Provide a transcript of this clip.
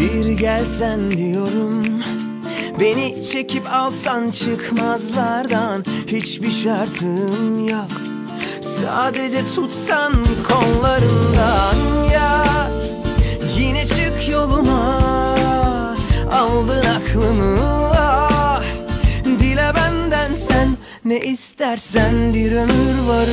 Bir gelsen diyorum Beni çekip alsan çıkmazlardan Hiçbir şartım yok. Sadece tutsan kollarından ya Yine çık yoluma Aldın aklımı. Ah Dile benden sen Ne istersen bir ömür varım.